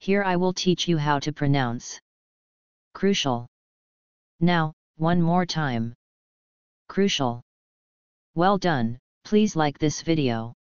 Here I will teach you how to pronounce. Crucial. Now, one more time. Crucial. Well done, please like this video.